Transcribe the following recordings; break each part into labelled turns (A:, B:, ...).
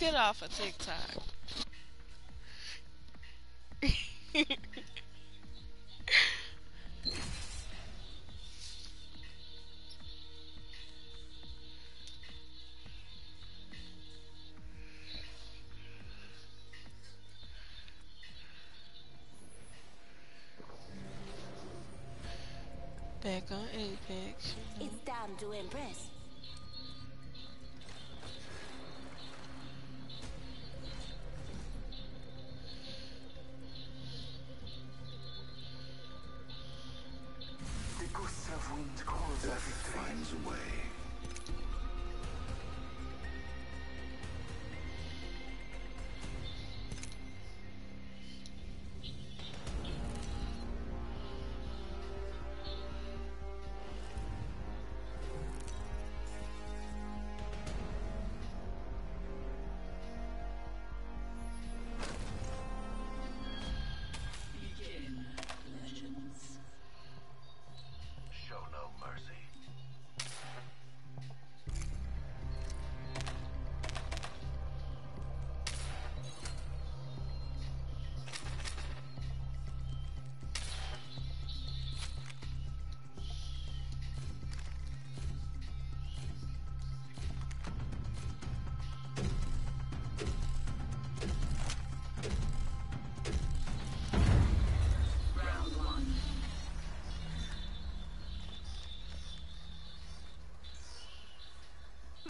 A: kicked it off of TikTok. Back on Apex. You know.
B: It's time to impress.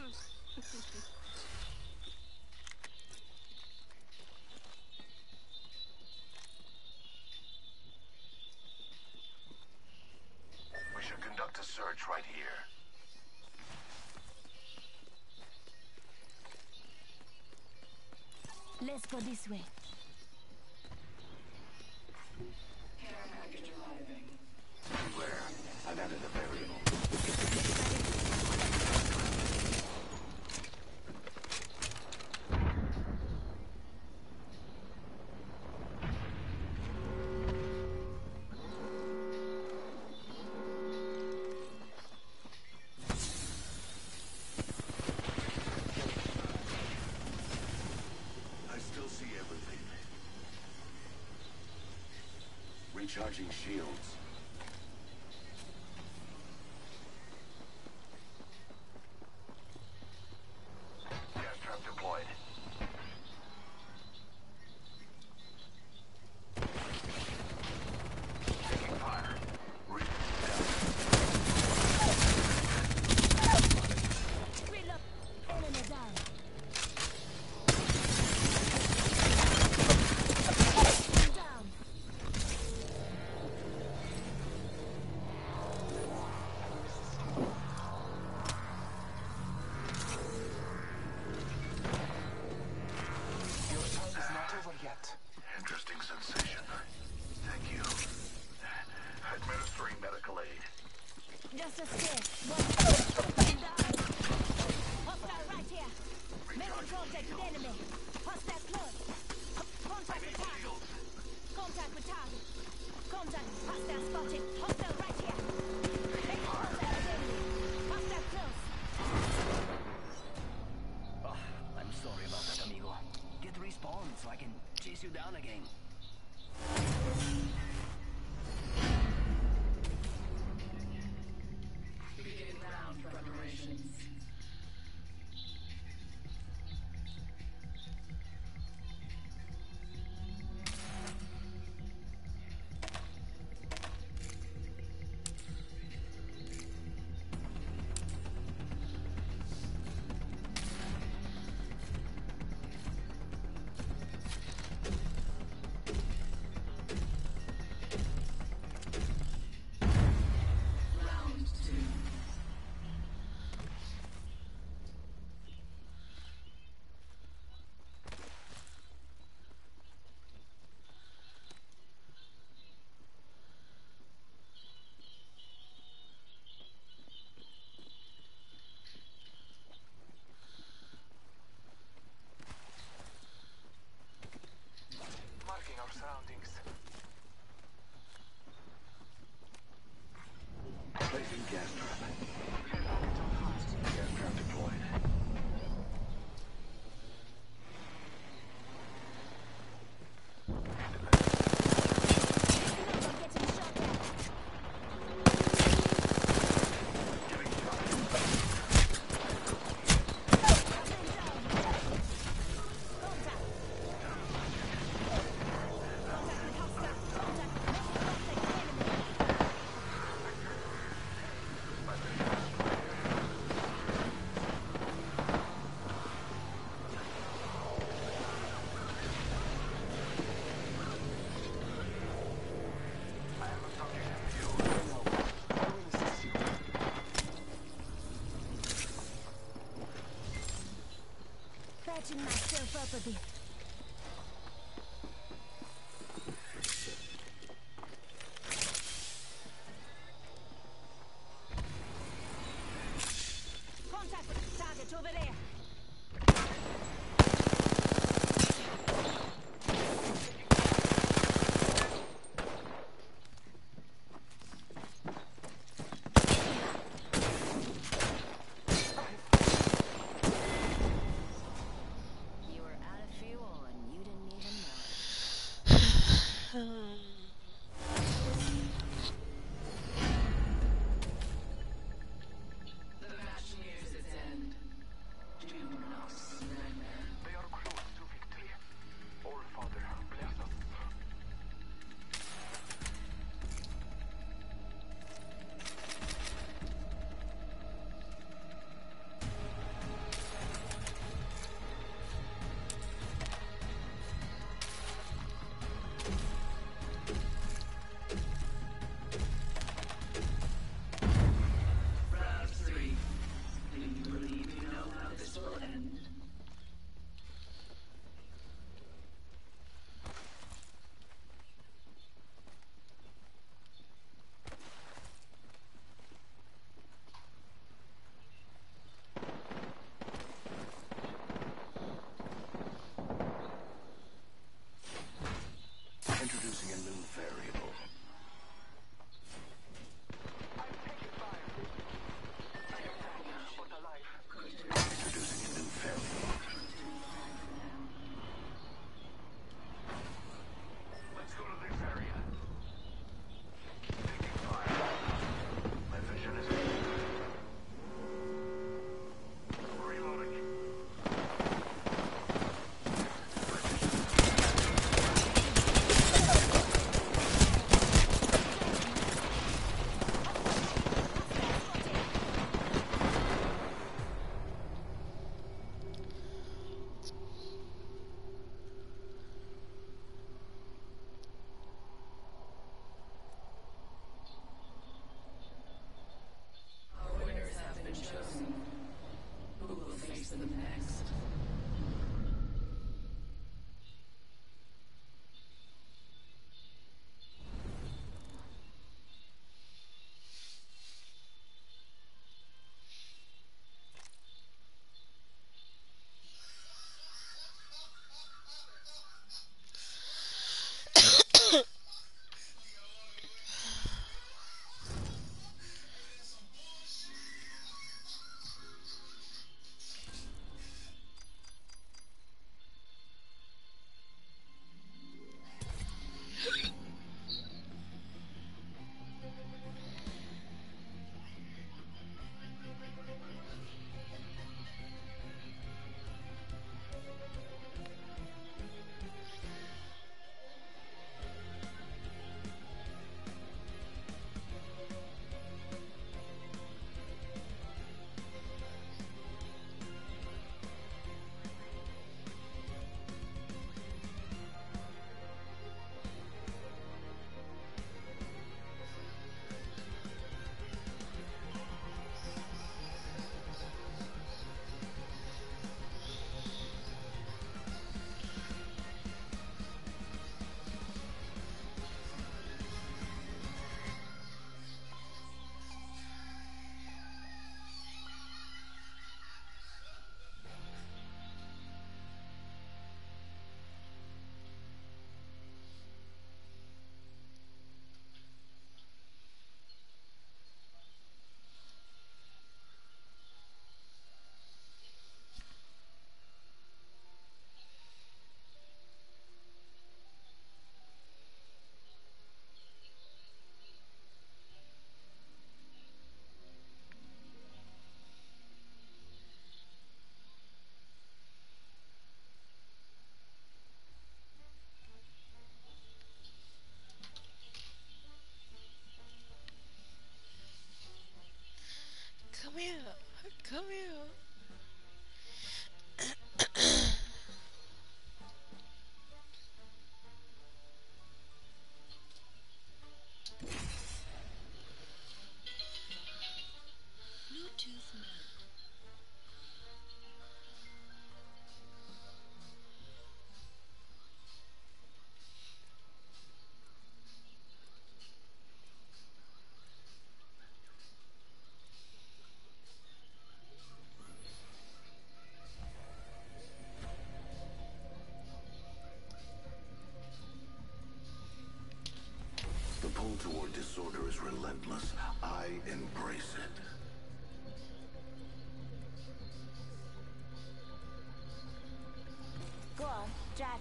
C: We should conduct a search right here.
B: Let's go this way.
C: Recharging shields.
B: Just a. Hostile right here. Enemy. Close. Contact with target. Contact with target. Contact. Hostile spotted. Hostile
D: up a bit. Contact with the target over there.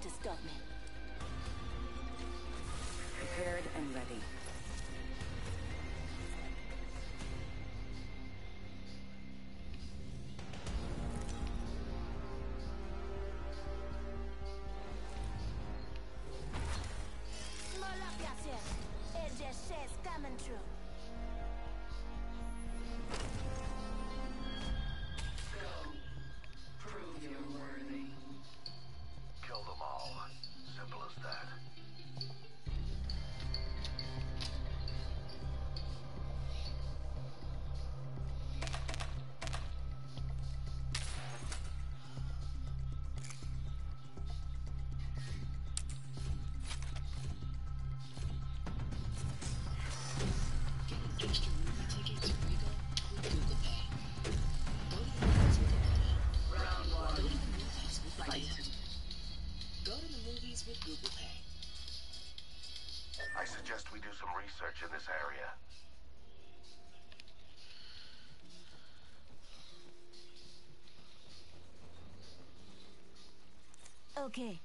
E: to
D: stop me.
F: Prepared and ready.
C: research in this area.
D: Okay.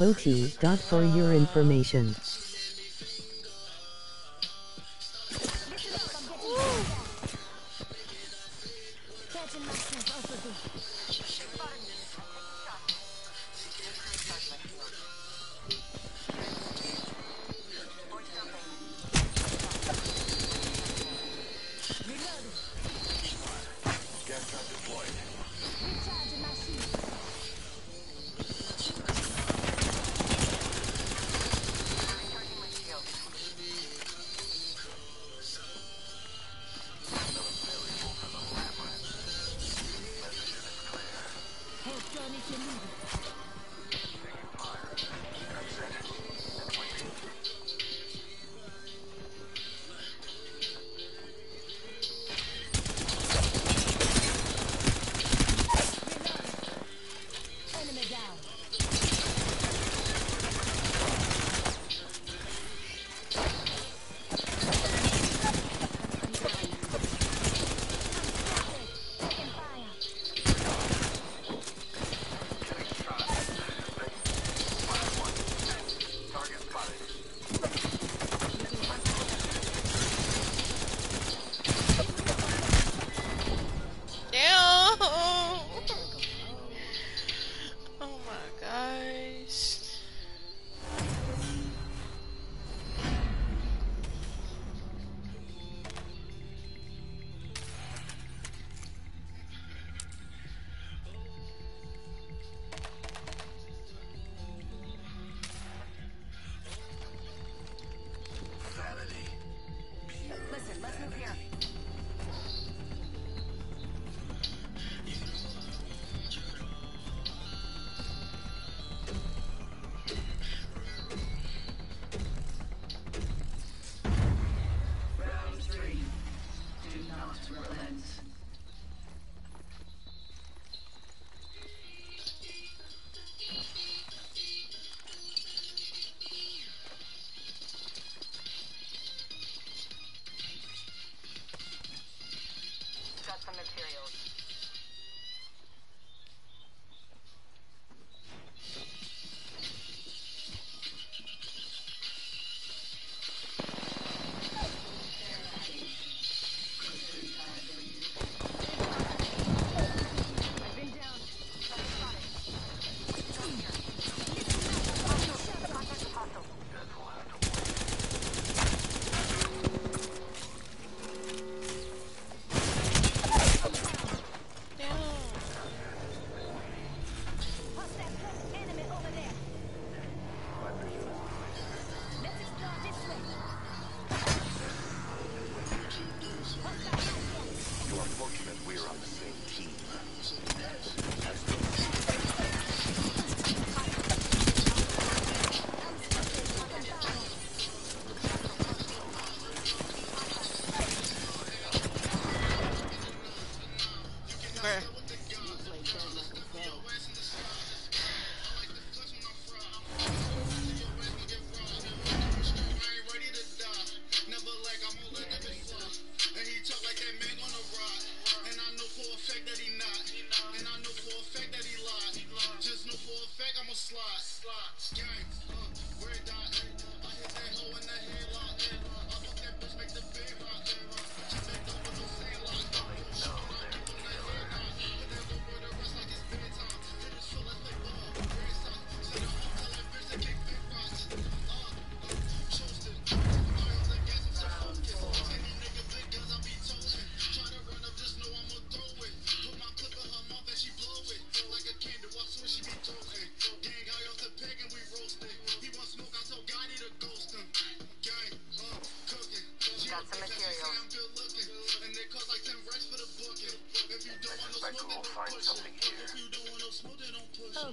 G: Boti. For your information.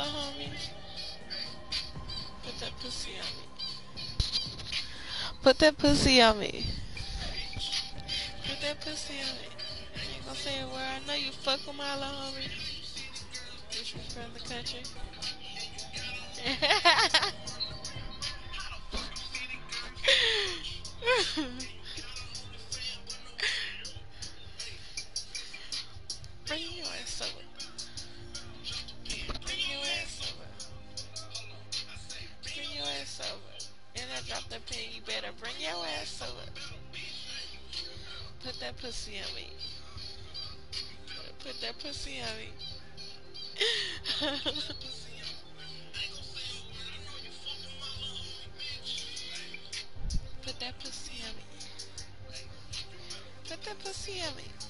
A: homie, put that pussy on me. Put that pussy on me. Put that pussy on me. I ain't gonna say a word. I know you fuck with my little homie. Bitch from the country. pussy on me. Put that pussy on me. Put that pussy on me. Put that pussy on me.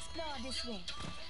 H: Explore this
D: way.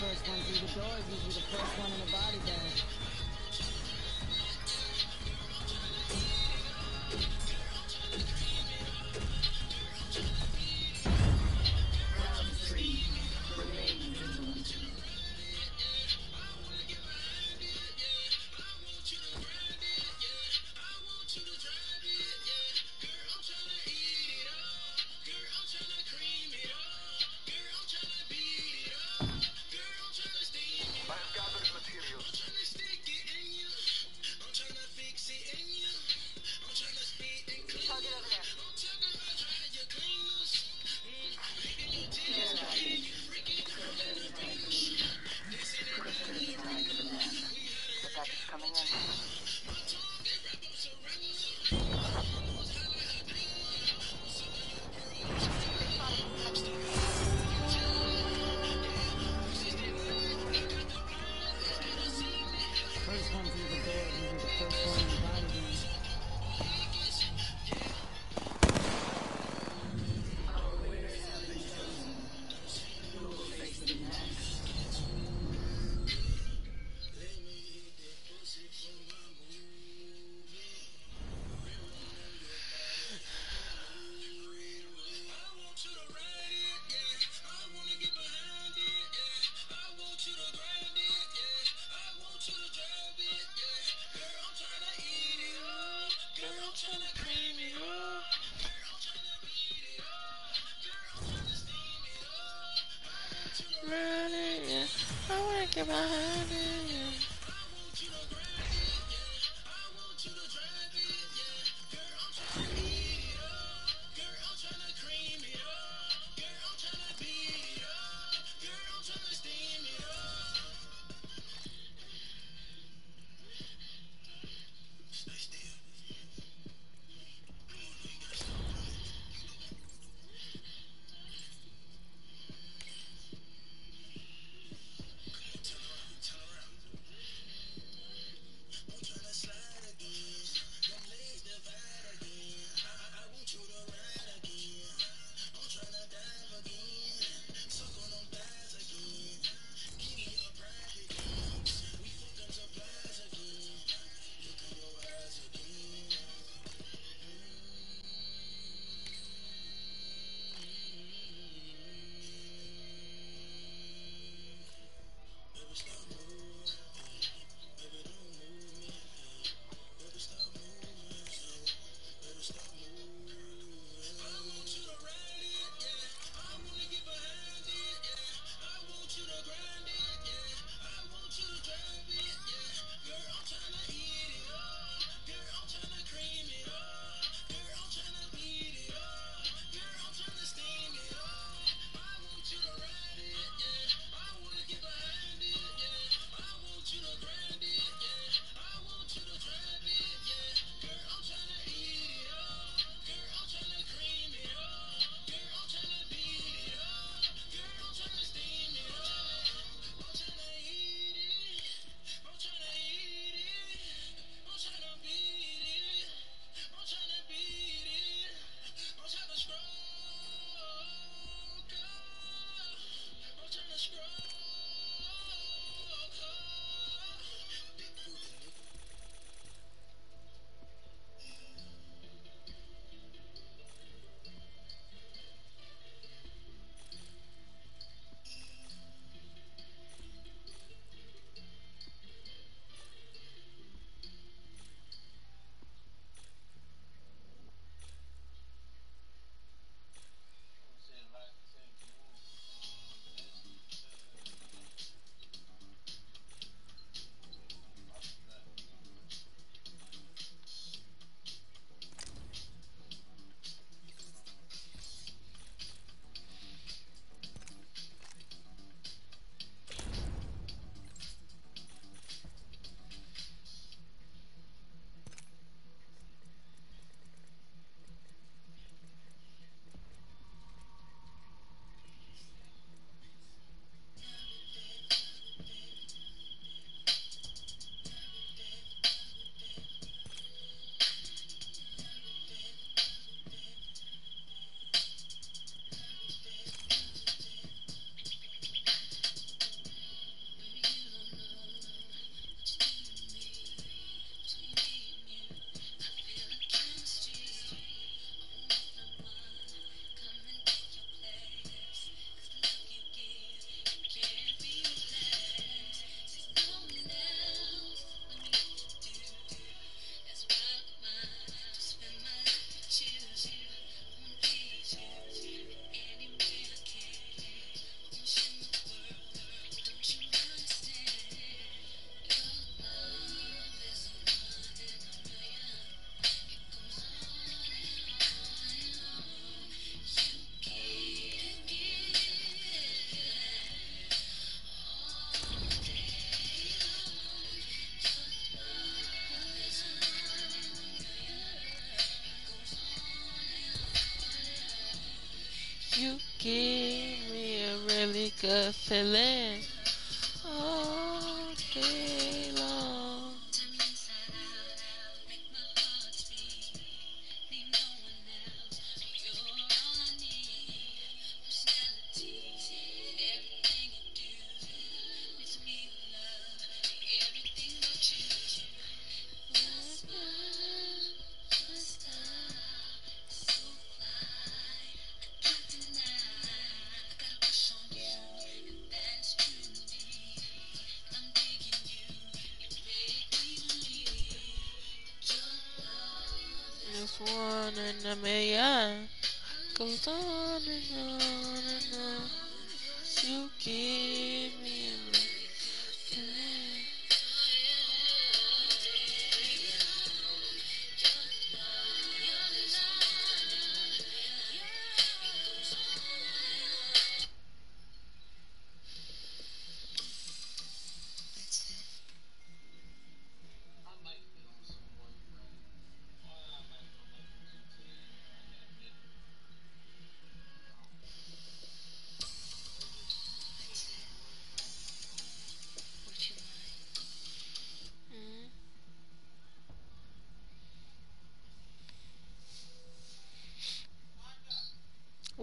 D: First one through the door is usually the first one in
I: the
D: body bag.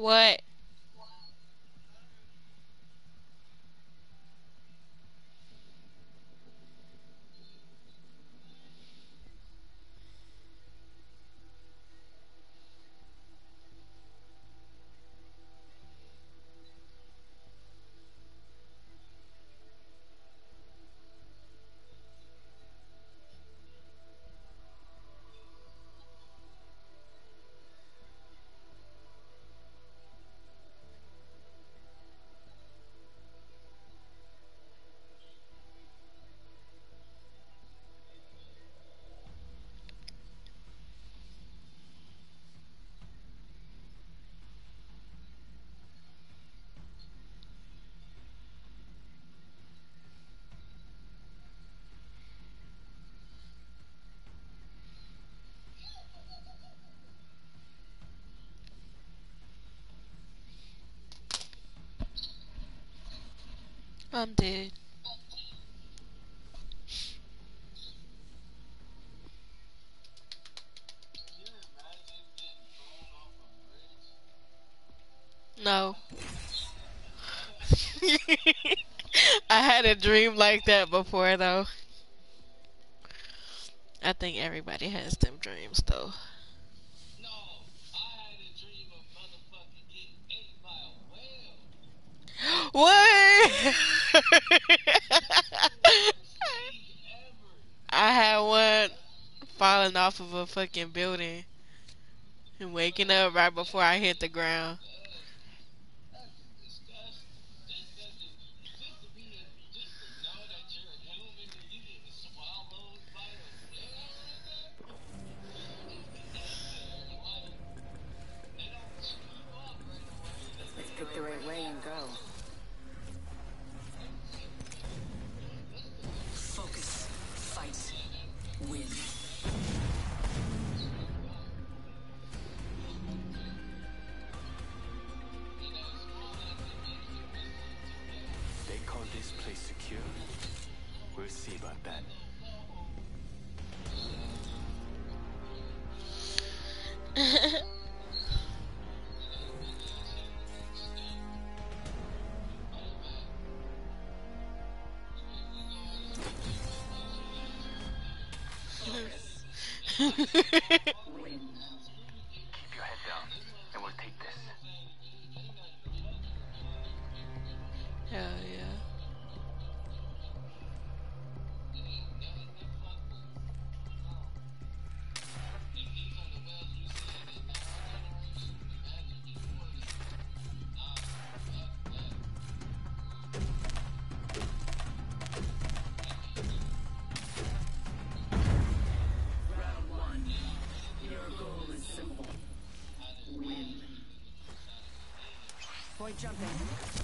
H: What? I'm dead. No. I had a dream like that before though. I think everybody has them dreams though. What? I had one falling off of a fucking building and waking up right before I hit the ground.
J: Jumping.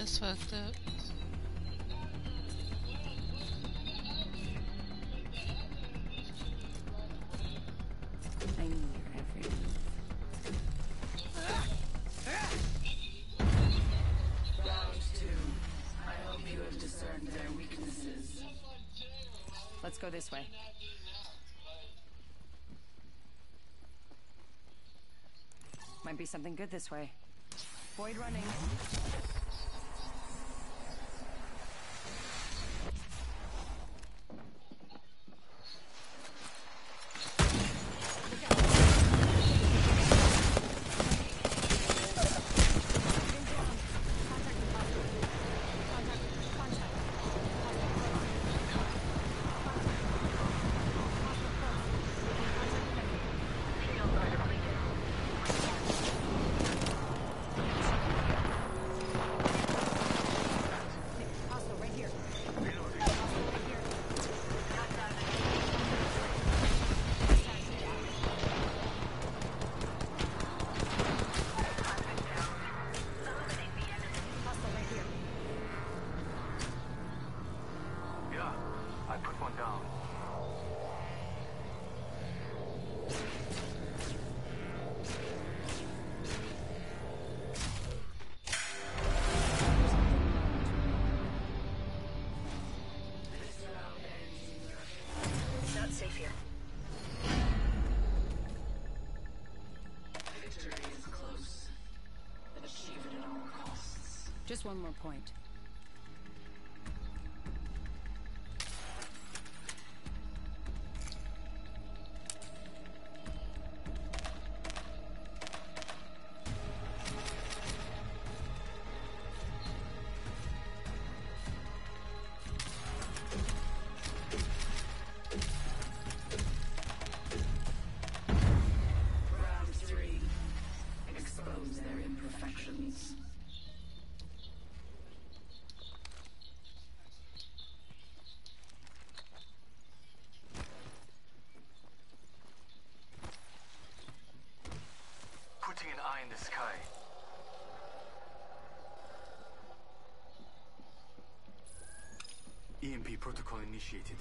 H: That's fucked up.
D: I knew your every move. Let's go this way. Might be something good this way. Void running. Just one more point.
K: Eye in the sky. EMP protocol initiated.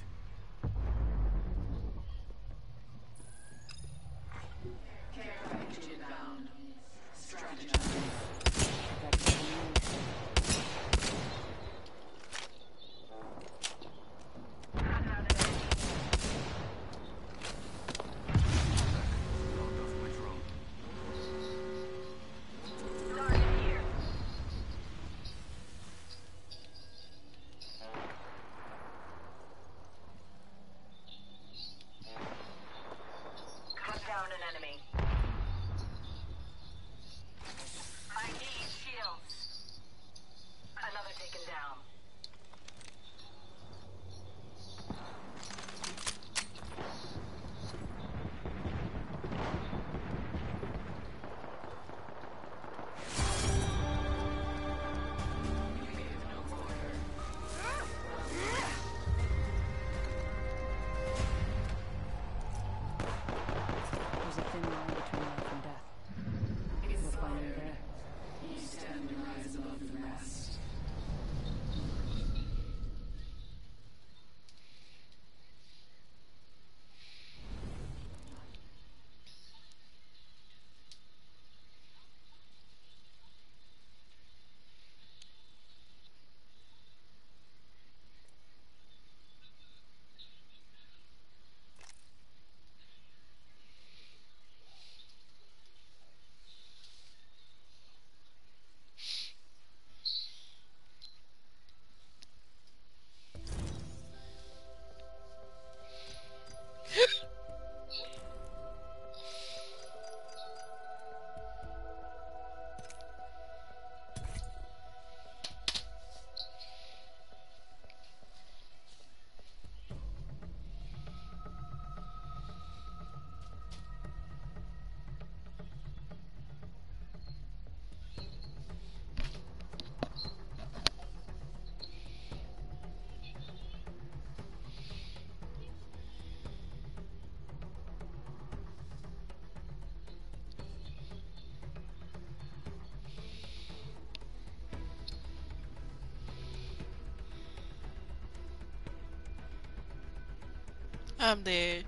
A: I'm dead.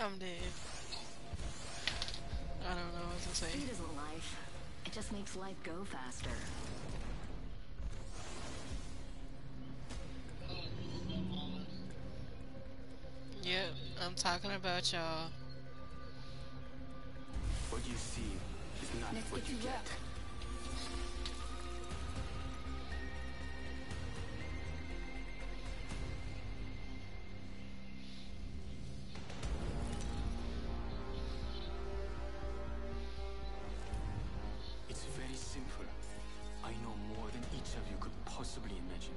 A: I'm dead. I don't know what to say.
F: Speed isn't life. It just makes life go faster.
A: Yep, I'm talking about y'all.
K: What you see is not
H: Let's
K: what
H: get
K: you
H: to
K: get. Of you could possibly imagine.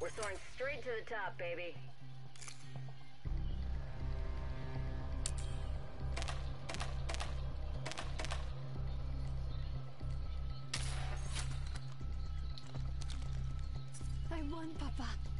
F: We're soaring straight to the top, baby.
H: I won, Papa.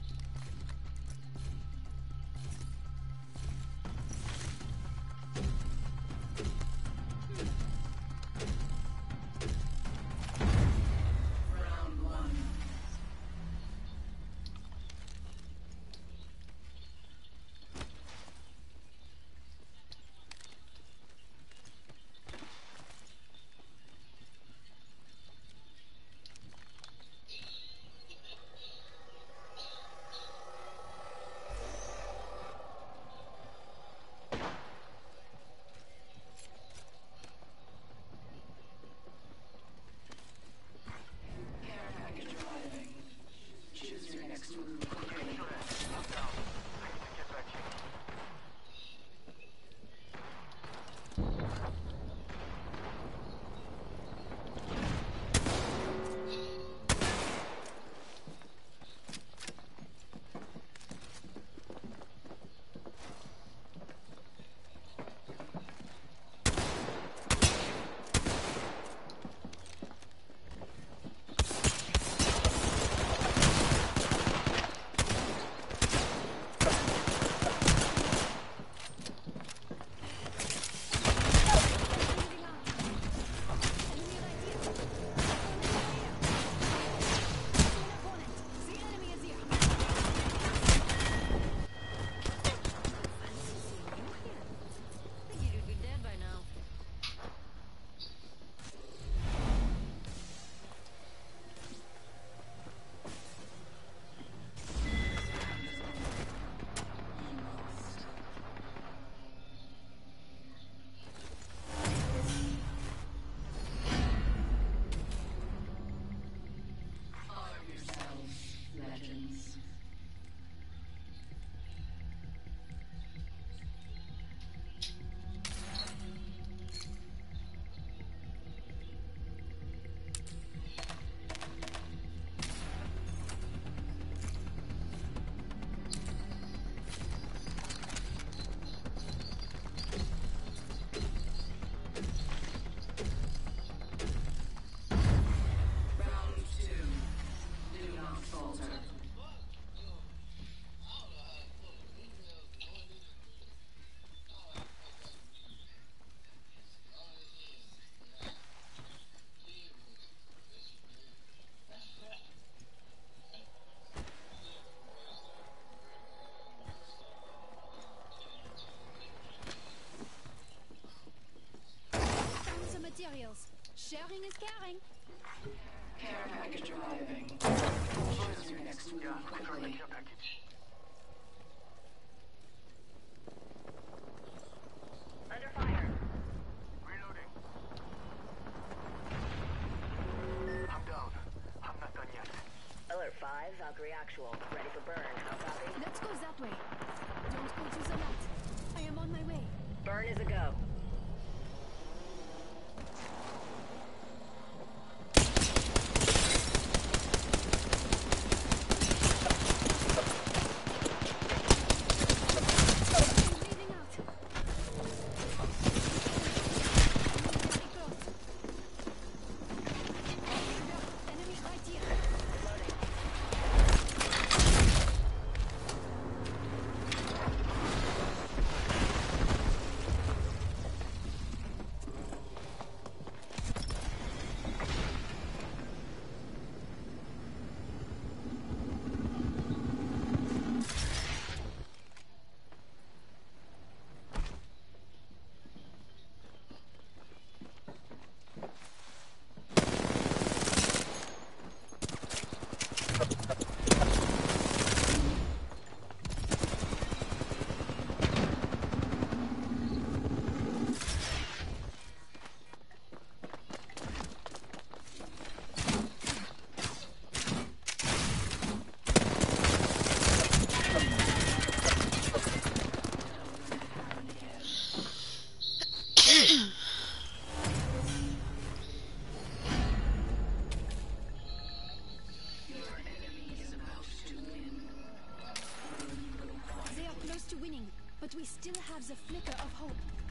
F: Burn is a go.
H: They are close to winning, but have flicker of hope.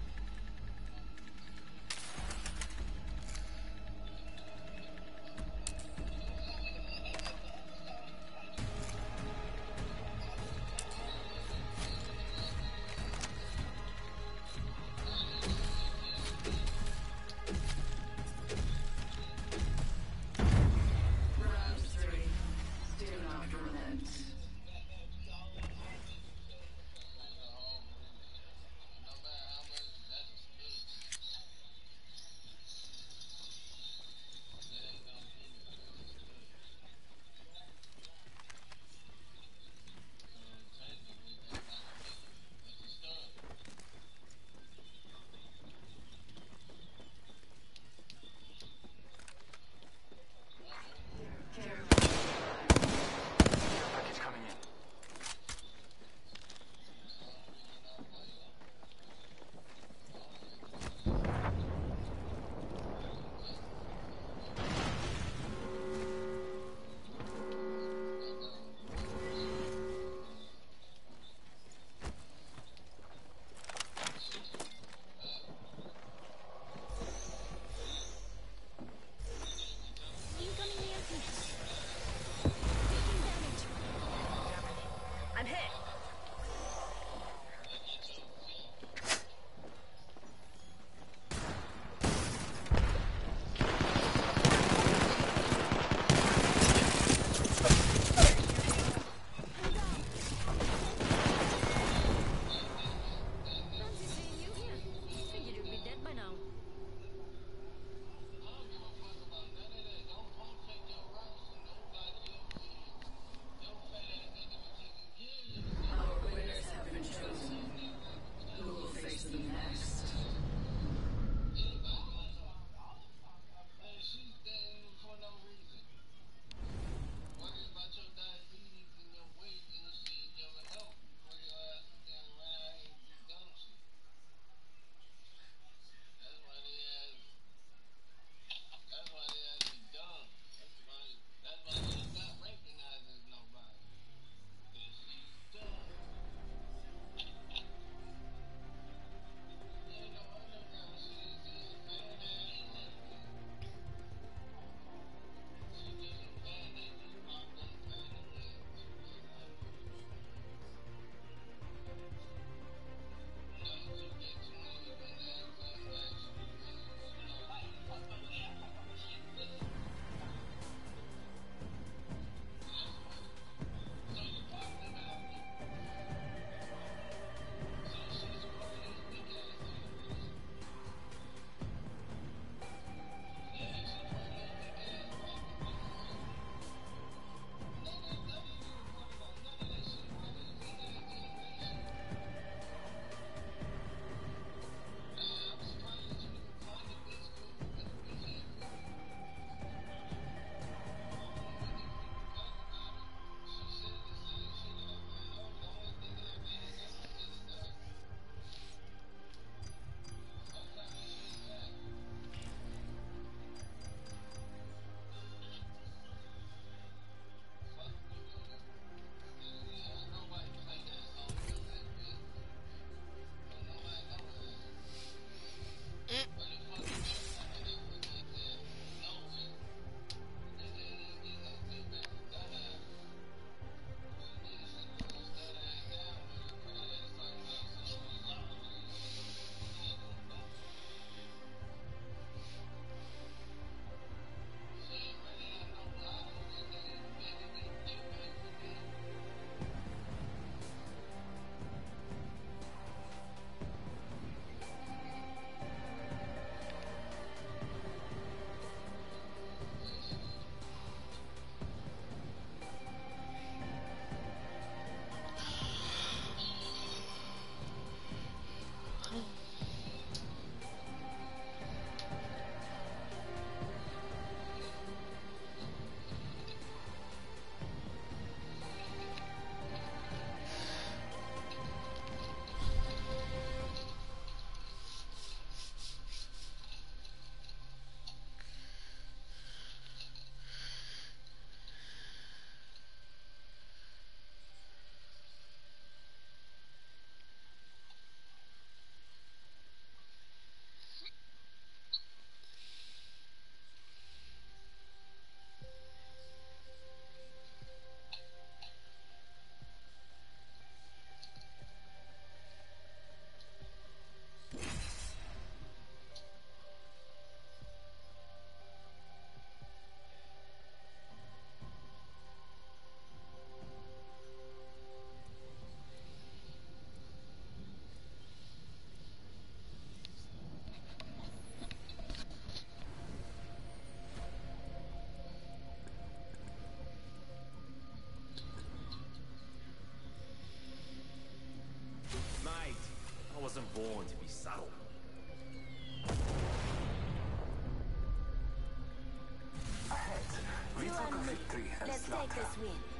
I: Ahead, we
H: you
I: took a victory and
H: Let's take this win.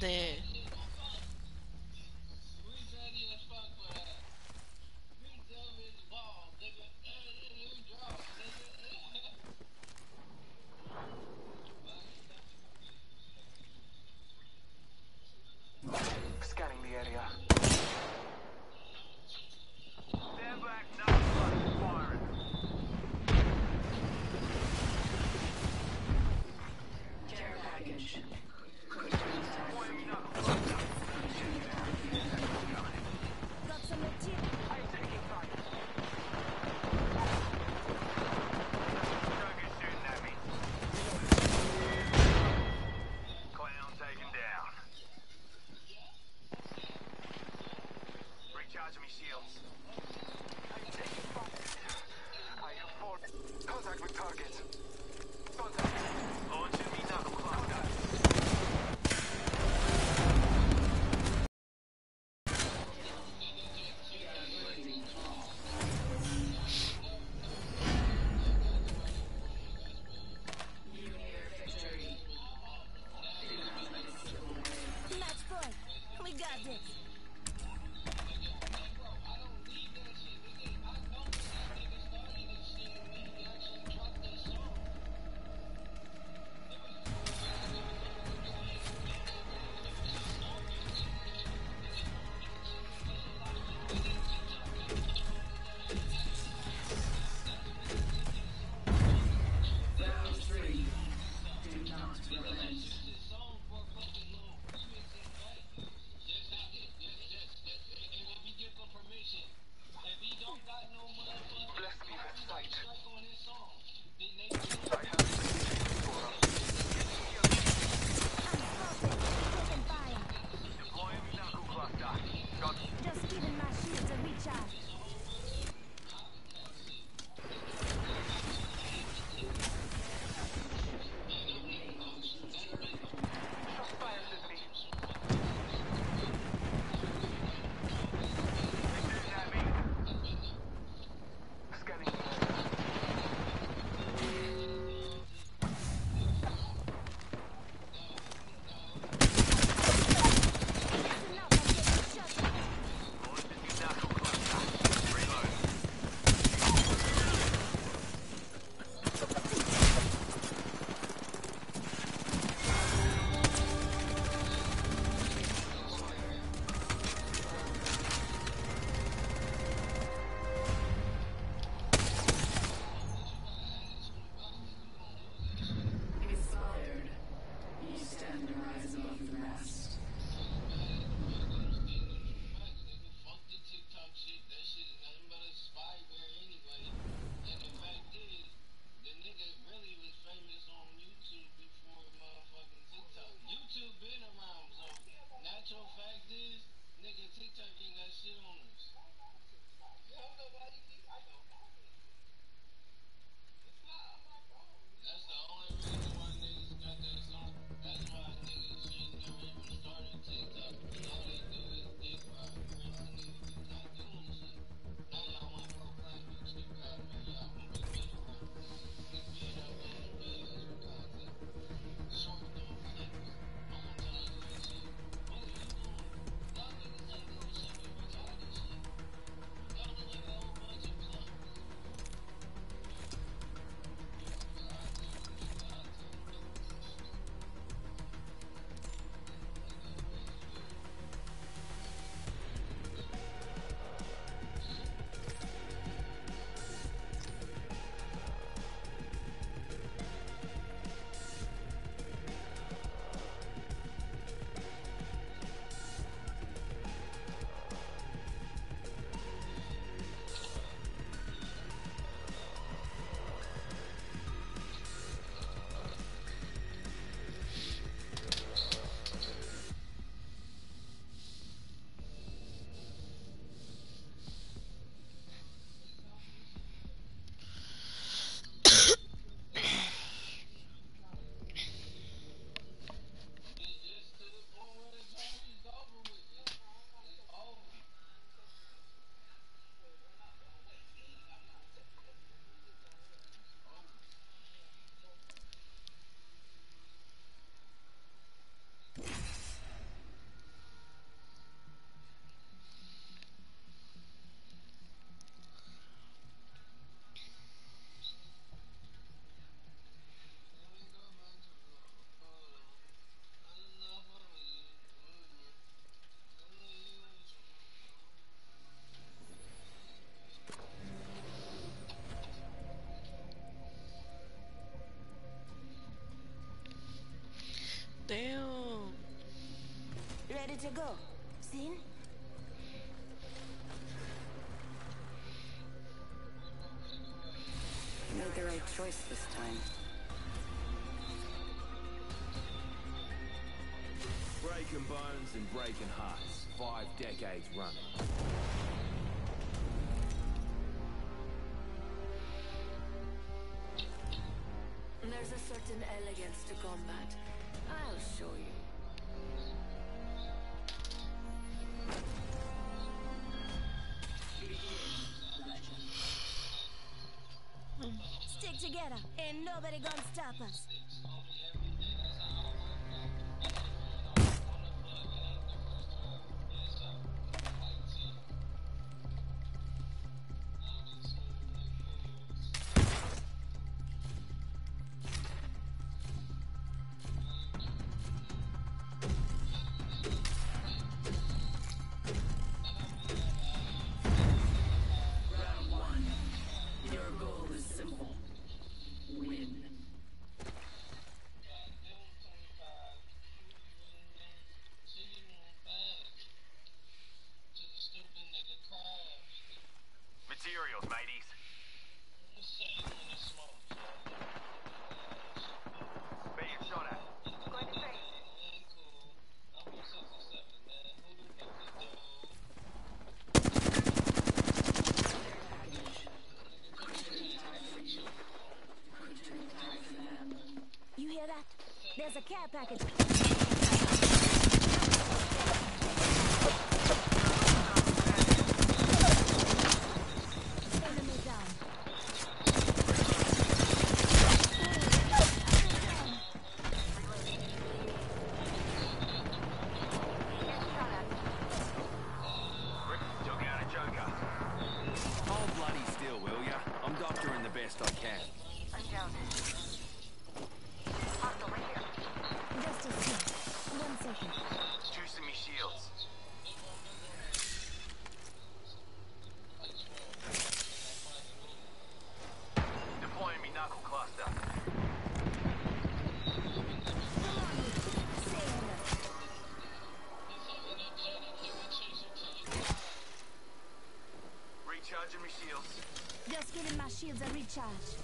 H: de go. Sin?
G: You made the right choice this time.
L: Breaking bones and breaking hearts. Five decades running.
G: There's a certain elegance to combat. I'll show you.
H: Together. Ain't nobody gonna stop us. Package.
M: Shields
H: a recharge.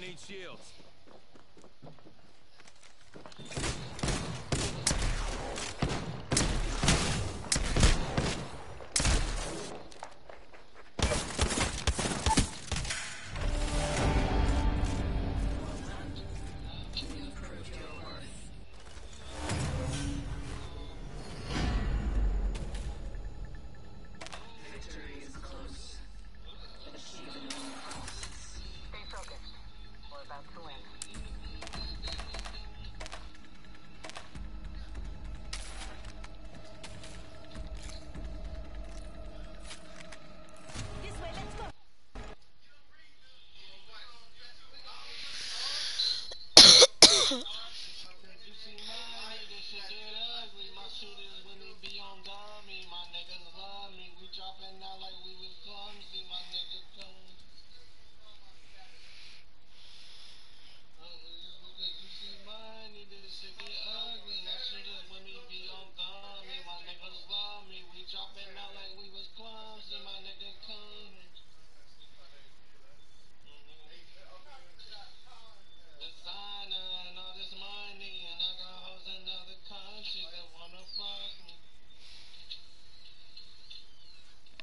L: I need shields.